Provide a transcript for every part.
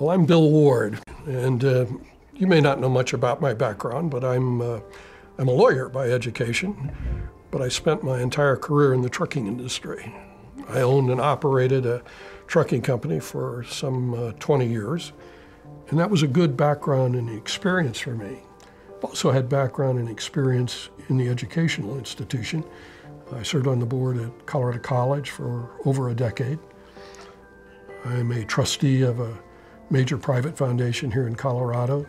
Well, I'm Bill Ward, and uh, you may not know much about my background, but I'm, uh, I'm a lawyer by education, but I spent my entire career in the trucking industry. I owned and operated a trucking company for some uh, 20 years, and that was a good background and experience for me. Also had background and experience in the educational institution. I served on the board at Colorado College for over a decade. I'm a trustee of a major private foundation here in Colorado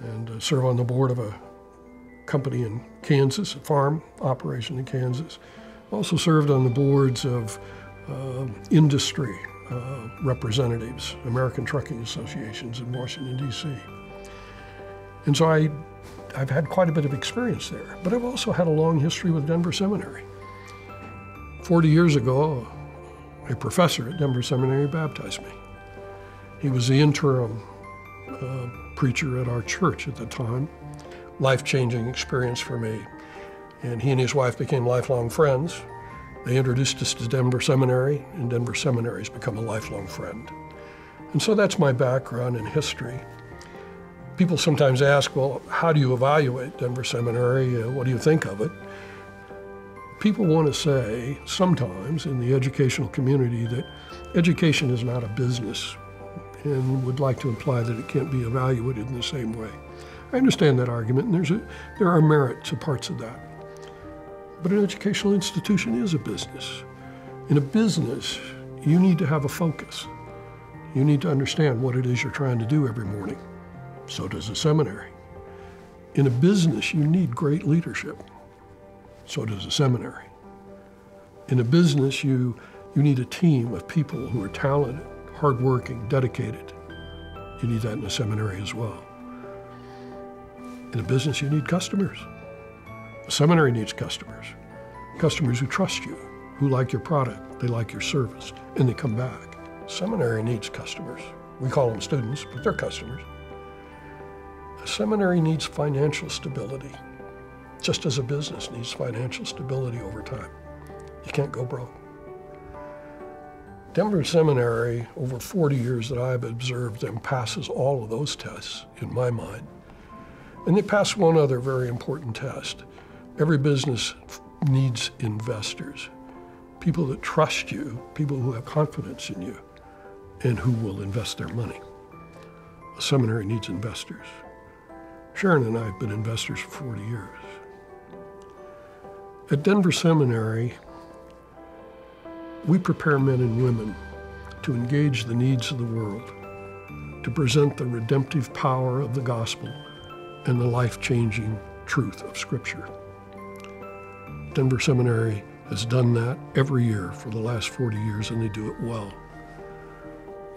and uh, serve on the board of a company in Kansas, a farm operation in Kansas. Also served on the boards of uh, industry uh, representatives, American Trucking Associations in Washington, D.C. And so I, I've had quite a bit of experience there, but I've also had a long history with Denver Seminary. 40 years ago, a professor at Denver Seminary baptized me. He was the interim uh, preacher at our church at the time. Life changing experience for me. And he and his wife became lifelong friends. They introduced us to Denver Seminary, and Denver Seminary has become a lifelong friend. And so that's my background in history. People sometimes ask, well, how do you evaluate Denver Seminary? Uh, what do you think of it? People want to say sometimes in the educational community that education is not a business and would like to imply that it can't be evaluated in the same way. I understand that argument, and there's a, there are merit to parts of that. But an educational institution is a business. In a business, you need to have a focus. You need to understand what it is you're trying to do every morning. So does a seminary. In a business, you need great leadership. So does a seminary. In a business, you, you need a team of people who are talented, hardworking, dedicated. You need that in a seminary as well. In a business, you need customers. A seminary needs customers. Customers who trust you, who like your product, they like your service, and they come back. Seminary needs customers. We call them students, but they're customers. A seminary needs financial stability, just as a business needs financial stability over time. You can't go broke. Denver Seminary, over 40 years that I've observed them, passes all of those tests in my mind. And they pass one other very important test. Every business needs investors, people that trust you, people who have confidence in you, and who will invest their money. A seminary needs investors. Sharon and I have been investors for 40 years. At Denver Seminary, we prepare men and women to engage the needs of the world, to present the redemptive power of the gospel and the life changing truth of Scripture. Denver Seminary has done that every year for the last 40 years, and they do it well.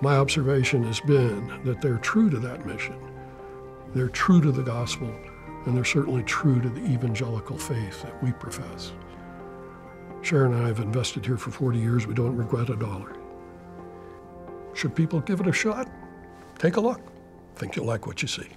My observation has been that they're true to that mission. They're true to the gospel, and they're certainly true to the evangelical faith that we profess. Sharon and I have invested here for 40 years. We don't regret a dollar. Should people give it a shot? Take a look. Think you'll like what you see.